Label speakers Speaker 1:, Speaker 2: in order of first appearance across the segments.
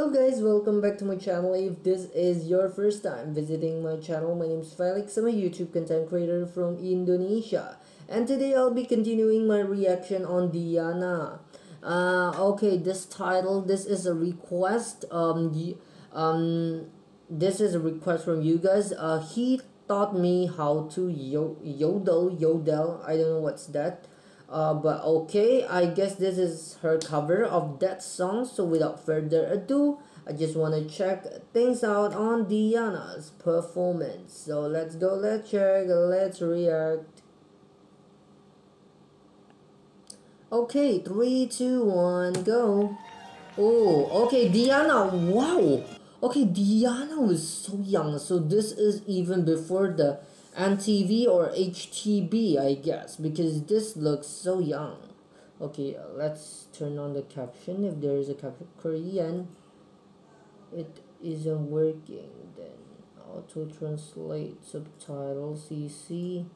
Speaker 1: Hello guys, welcome back to my channel. If this is your first time visiting my channel, my name is Felix. I'm a YouTube content creator from Indonesia. And today I'll be continuing my reaction on Diana. Uh, okay, this title, this is a request. Um, um, this is a request from you guys. Uh, he taught me how to yo yodel, yodel. I don't know what's that. Uh, but okay, I guess this is her cover of that song. So without further ado, I just want to check things out on Diana's performance. So let's go, let's check, let's react. Okay, three, two, one, go. Oh, okay, Diana, wow. Okay, Diana was so young. So this is even before the MTV or HTB, I guess, because this looks so young. Okay, uh, let's turn on the caption. If there is a caption Korean, it isn't working. Then auto translate subtitle CC.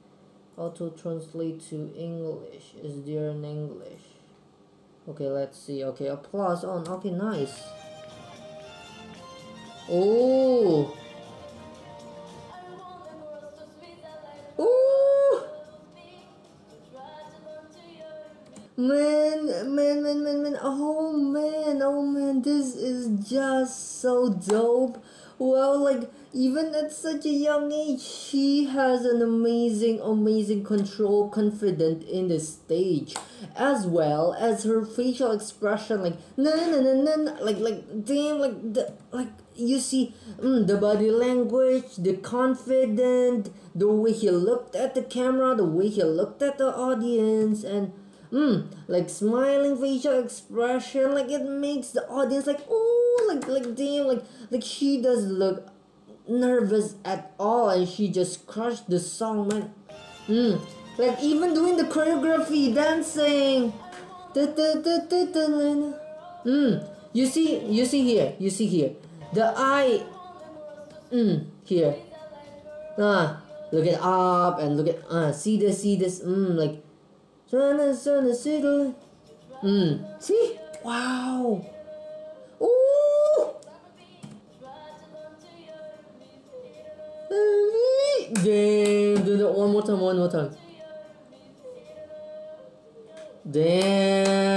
Speaker 1: Auto translate to English. Is there an English? Okay, let's see. Okay, applause on. Okay, nice. Oh. Man, man, man, man, man, oh man, oh man, this is just so dope. Well, like, even at such a young age, she has an amazing, amazing control, confident in the stage, as well as her facial expression, like, na na na, na like, like, damn, like, the, like, you see, mm, the body language, the confident, the way he looked at the camera, the way he looked at the audience, and mm, like smiling facial expression, like it makes the audience like oh, like like damn, like like she does look nervous at all, and she just crushed the song, man. Mm, like even doing the choreography, dancing. Mm, you see, you see here, you see here, the eye. Mm, here. Ah, look at up and look at ah, see this, see this. Mm, like Sana sana siddle. Hmm. See? Wow. Ooh. Damn. Do that one more time. One more time. Damn.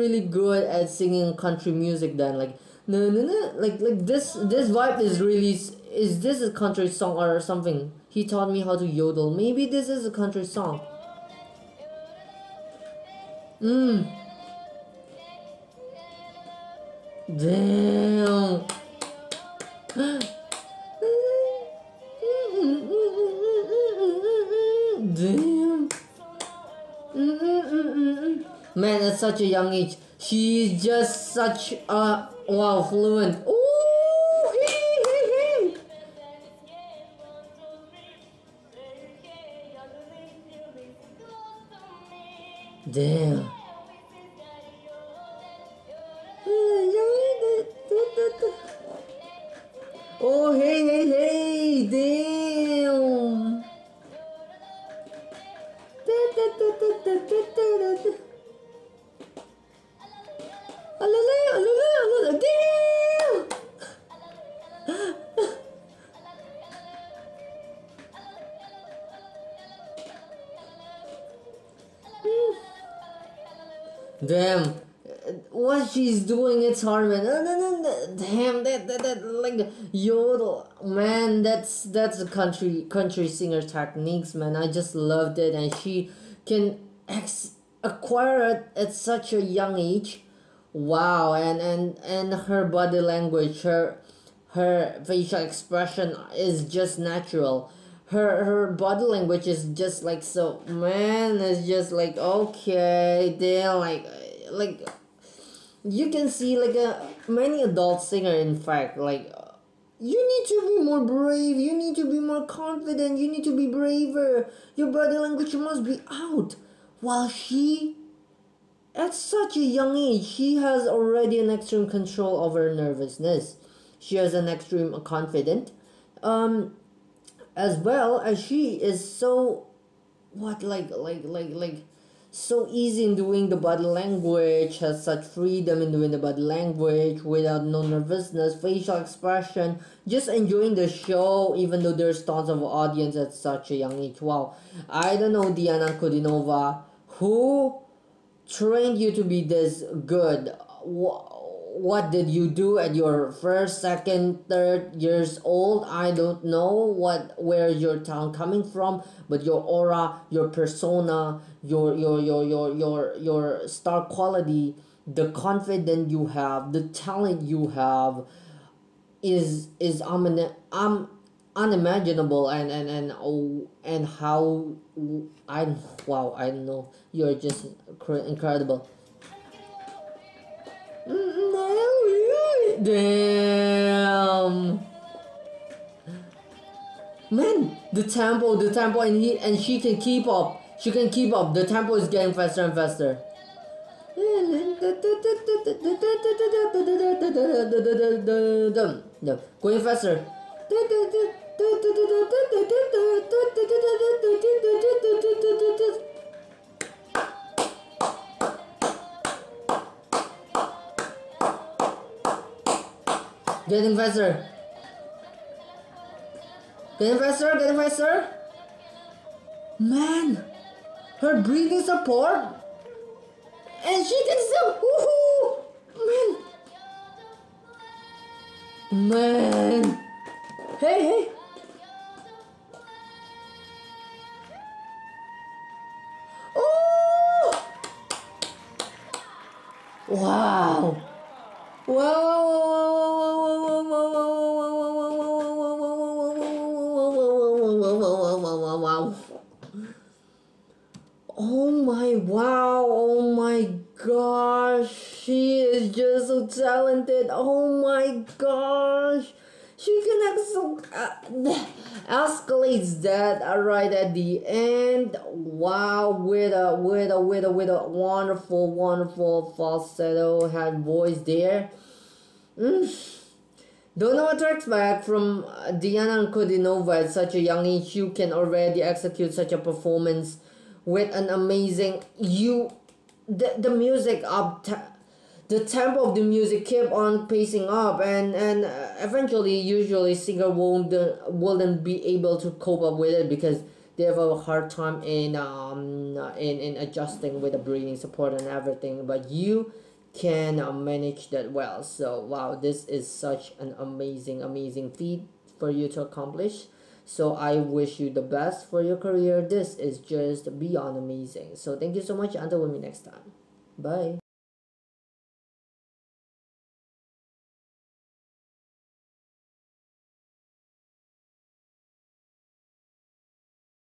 Speaker 1: Really good at singing country music. Then like no no no like like this this vibe is really is this a country song or something? He taught me how to yodel. Maybe this is a country song. Hmm. Damn. Damn. such a young age, she's just such a wow fluent. Ooh, hee, hee, hee. Damn. Oh, hey, hey, hey, Damn, what she's doing, it's hard, man. No, no, no, Damn, that, that, that, like, yodel, man, that's, that's a country, country singer techniques, man. I just loved it, and she can ex- acquire it at such a young age. Wow, and, and, and her body language, her, her facial expression is just natural her her body language is just like so man it's just like okay then like like you can see like a many adult singer in fact like you need to be more brave you need to be more confident you need to be braver your body language must be out while she at such a young age, she has already an extreme control over nervousness. She has an extreme confident. Um, as well as she is so what like like like like so easy in doing the body language has such freedom in doing the body language without no nervousness facial expression just enjoying the show even though there's tons of audience at such a young age. Wow. I don't know Diana Ankudinova who trained you to be this good what did you do at your first second third years old? I don't know what where your town coming from but your aura your persona your your your your your, your star quality the confidence you have the talent you have is is um, um unimaginable and and and oh, and how i wow i don't know. You're just incredible Damn. Man, the tempo, the tempo, and he and she can keep up. She can keep up. The tempo is getting faster and faster. Going faster. Getting faster. Getting faster, getting faster. Man, her breathing support. And she can still, woohoo! Man. Man. Hey, hey. Talented. Oh my gosh, she can uh, escalates that right at the end. Wow, with a with a with a with a wonderful wonderful falsetto had voice there. Mm. Don't know what to expect from Diana Ankudinova at such a young age. You can already execute such a performance with an amazing you the, the music up the tempo of the music keep on pacing up and and uh, eventually usually singer won't uh, wouldn't be able to cope up with it because they have a hard time in um in, in adjusting with the breathing support and everything but you can uh, manage that well so wow this is such an amazing amazing feat for you to accomplish so I wish you the best for your career. This is just beyond amazing. So thank you so much. Until we meet next time. Bye.